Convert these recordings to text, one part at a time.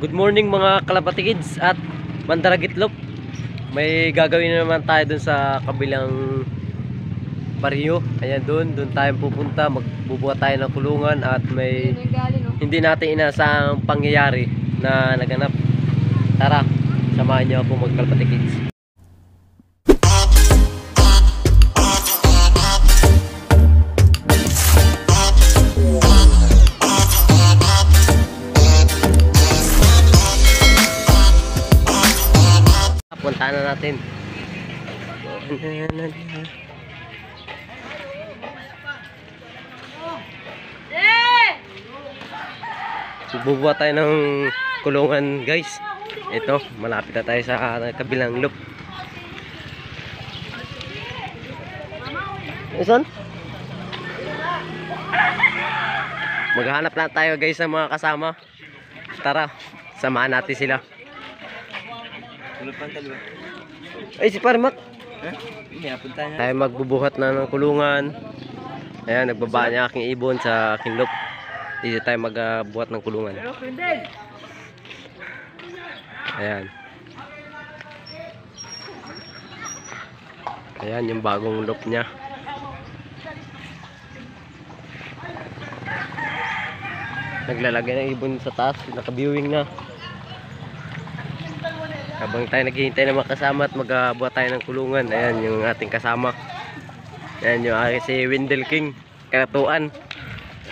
Good morning mga kalapati kids at mandaragitlop. May gagawin na naman tayo dun sa kabilang baryo. Ayan dun, dun tayo pupunta. Magbubuhat tayo ng kulungan at may hindi natin inasang pangyayari na naganap. Tara, samahan niyo ako magkalapati kids. Natin. Bubuhat tayo ng kulungan guys. Ito, malapit na tayo sa kabilang loop. Isan? Maghanap lang tayo guys ng mga kasama. Tara, samahan natin sila. Tulog pa ang dalawa. Ay, si Parmak. Niya. Tayo magbubuhat na ng kulungan. Ayan, nagbaba niya aking ibon sa aking loop. Dito tayo magbuhat ng kulungan. Ayan. Ayan yung bagong loop niya. Naglalagay ng ibon sa taas. Naka-viewing na. Habang tayo naghihintay ng mga kasama at magbuhat tayo ng kulungan. Ayan yung ating kasama. Ayan yung aking si Wendell King. Karatuan.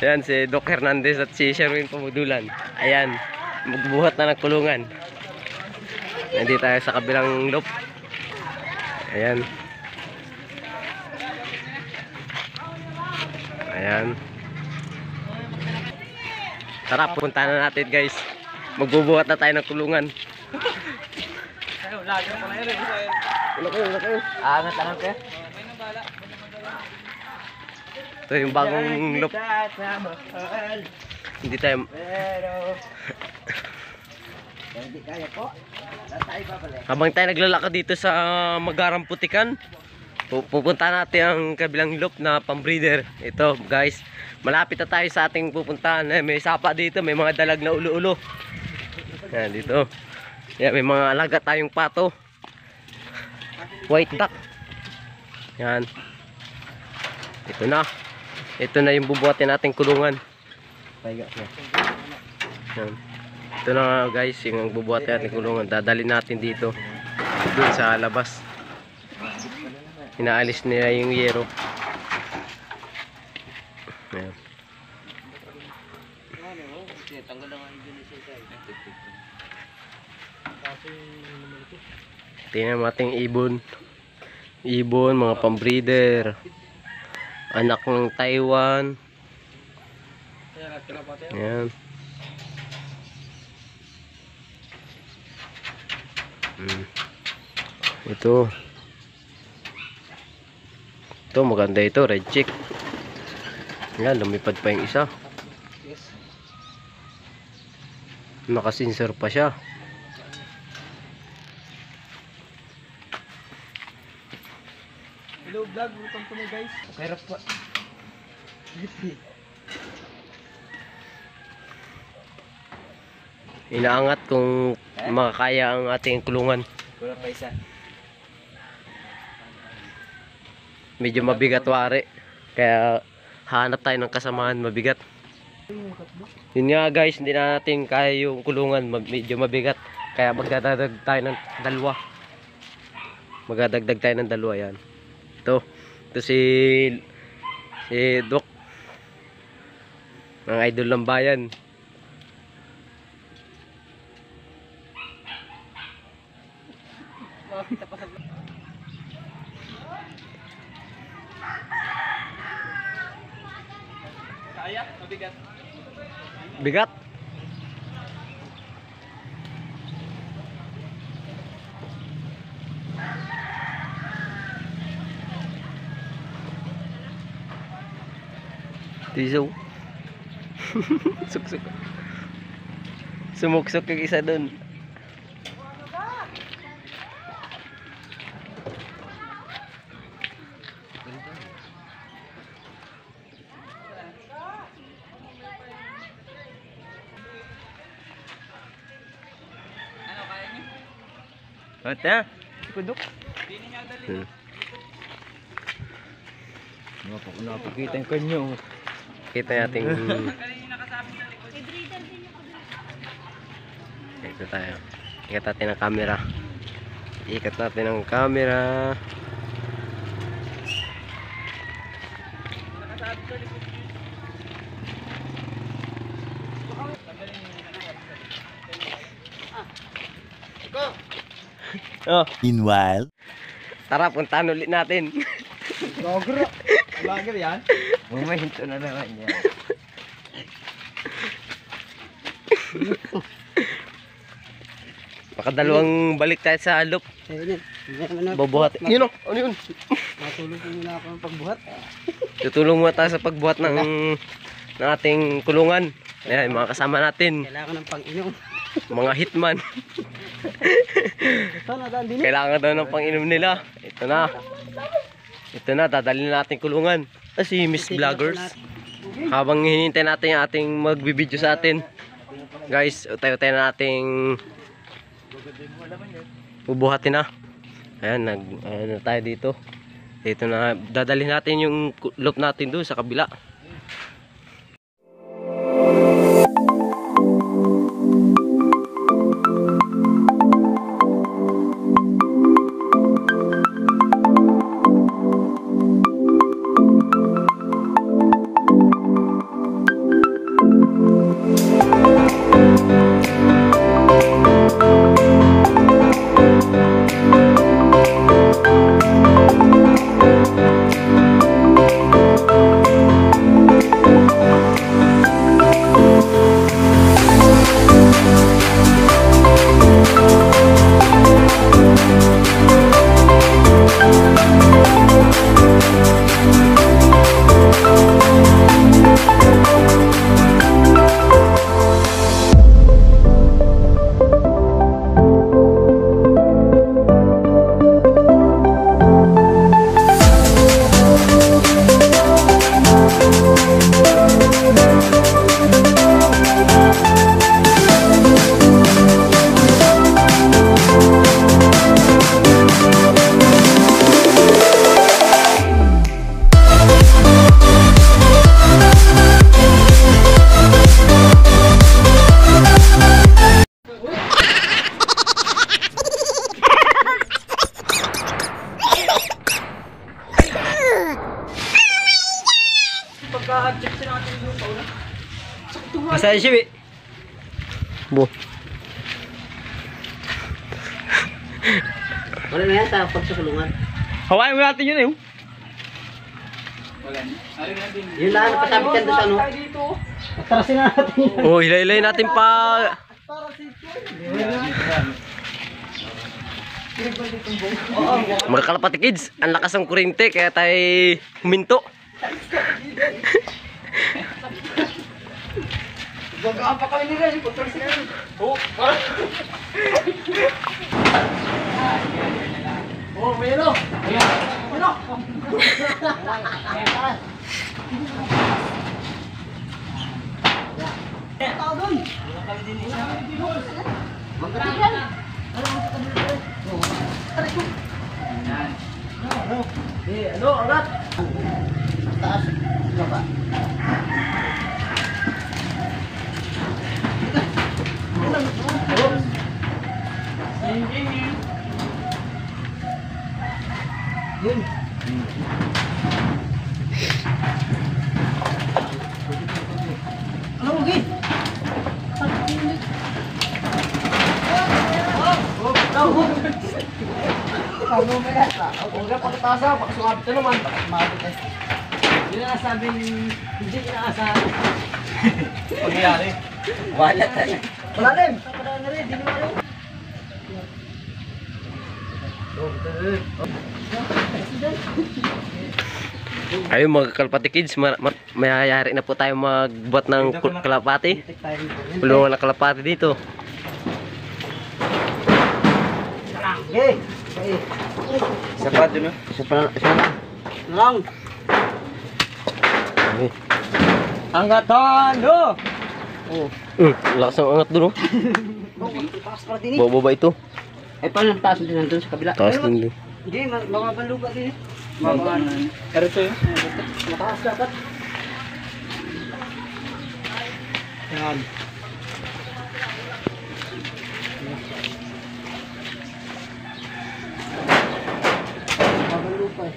Ayan si Doc Hernandez at si Sherwin Pamudulan. Ayan. Magbuhat na ng kulungan. Nandito tayo sa kabilang loop. Ayan. Ayan. Tara, punta na natin guys. Magbubuhat na tayo ng kulungan. Wala kayo, wala kayo. Angat lang ka. Ito yung bagong loop. Hindi tayo... Pero... Hindi kaya po. Tatay pa pala. Habang tayo naglalakad dito sa Magarang Putikan, pu- pupunta natin ang kabilang loop na pambreeder. Ito guys, malapit na tayo sa ating pupuntahan. Eh, may sapa dito, may mga dalag na ulo-ulo. Yan dito. Yan, may mga alaga tayong pato. White duck. Yan. Ito na. Ito na yung bubuhatin nating kulungan. Yan. Ito na guys, yung bubuhat natin kulungan. Dadalhin natin dito. Doon sa labas. Inaalis nila yung yero. Ayan. Tingnan natin ibon. Ibon, mga pambreeder. Anak ng Taiwan. Ayan. Mm. Ito. Ito maganda ito, red chick. Yan, lumipad pa yung isa. Nakasinsor pa siya. Hello vlog, welcome to my guys. Pero po. Inaangat kung makakaya ang ating kulungan. Kulang pa isa. Medyo mabigat wari. Kaya hanap tayo ng kasamahan mabigat. Yun nga guys, hindi na natin kaya yung kulungan. Medyo mabigat. Kaya magdadagdag tayo ng dalawa. Magdadagdag tayo ng dalawa yan. Ito. Ito si si Doc. Ang idol ng bayan. Kaya, mabigat. Bigat. Tiso. Suksok. Sumuksok yung isa dun. Ate. Kudok. Hmm. Napakita yung kanyo. Kita natin. Ito tayo. Ikat natin ang camera. Ikat natin ang camera. Oh, Meanwhile, tara puntahan ulit natin. Lager. Lager yan. Bumahinto na naman yan. Makadalawang balik tayo sa loop. Babuhat. Yun o, ano yun? Natulog ko muna ako ng pagbuhat. Tutulong mo tayo sa pagbuhat ng, ng ating kulungan. Ayan, mga kasama natin, Kailangan ng pang-inom. mga hitman. Kailangan daw ng panginom nila. Ito na. Ito na, dadalhin natin kulungan. Ah, si Miss Vloggers. Habang hinihintay natin yung ating magbibideo sa atin. Guys, tayo-tayo na nating bubuhatin na. Ayan, nag, ayan na tayo dito. Dito na, dadalhin natin yung loop natin doon sa kabila. Natin yung pauna. Asa siya, bi? Bu. Wala na yan sa pagsakulungan. Hawain mo natin yun eh. Yun lang, napasabit yan doon sa ano. Atarasin na natin. Oh, hilay-hilay natin pa. Mga kalapati kids, ang lakas ng kurente kaya tayo huminto. Bagaan pa kami nila, yung pagtarasin na Oo, Oh, may ano? Ano? Tao doon. Magkakal. Eh, ano, angat? Taas, baba. Yun. Ano, Ugi? Ano ba yan? Huwag na pagkatasa, pakasungabit na naman. Pakasungabit eh. Yun na nasabing hindi inaasahan. Pangyayari. Wala tayo. Malalim! Malalim na rin, di naman rin. Ayun mga kalapati kids, ma ma mayayari na po tayo magbuhat ng kalapati. Kulungan ng kalapati dito. Okay. Okay. Isa pa dun Isa pa, isa na. Lang. Okay. Angatan! Do! Oh. Mm, lakas ng angat pakas para din eh. Eh, paano ang taas din nandun sa kabila? Taas Ayun, din. Hindi, ma- mababang lupa din. Pero ito yun. Mataas dapat. Yan. Mababang lupa eh.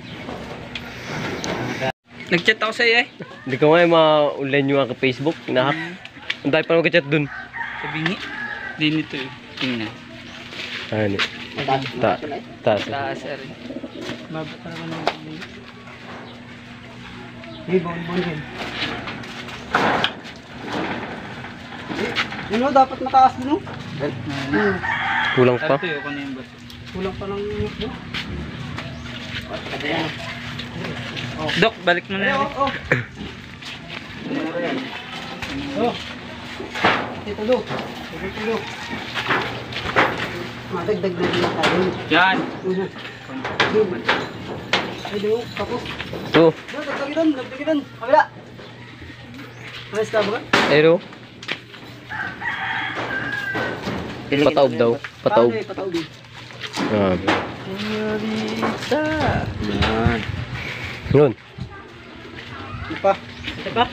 Nag-chat ako sa iyo eh. Hindi ko nga ma-online yung aking Facebook. Nahack. Ang dahil pa nag-chat dun. Sabi nga. Di nito eh. Tingnan. Ano? Ta eh. taas. Taas. Mabot pa naman yung Hindi, bawin-bawin din. Eh, Yun o, dapat mataas din o. Hmm. Kulang pa. Ano yung bato. Kulang pa ng no? Dok, balik mo na yan. oh, oh. Oh. Ito do. Ito do. Madagdag na din tayo. Yan. Ay, do. Tapos. Ito. Doon. Dagdagin doon. Kabila. Ayos na ba? Ayun. Pataob daw. Pataob. Pataob. Ah. Senyorita. Yan. Yun. Ito pa. Ito pa.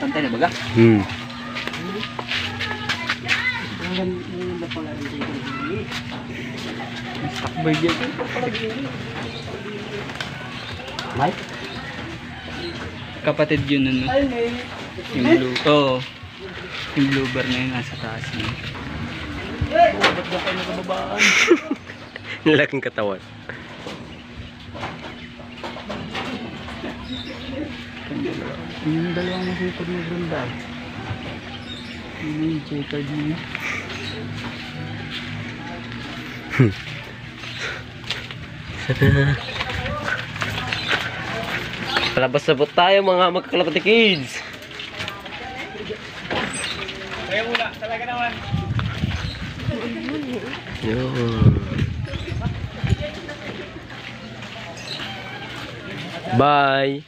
Pantay na baga? Hmm. Ang ganda pala rin dito. Takboy dyan. May? Kapatid yun ano. Yung blue. Oo. Yung blue bar na yun nasa taas niya. Ba't ba kayo nakababaan? Laking katawan. Yung dalawang masipag na ganda. Yun yung checkered niya. Palabas na po tayo mga magkakalapati kids. Yun. Bye.